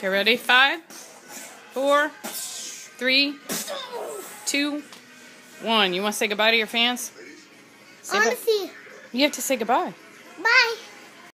Okay, ready? Five, four, three, two, one. You want to say goodbye to your fans? Say bye- Honestly, You have to say goodbye. Bye.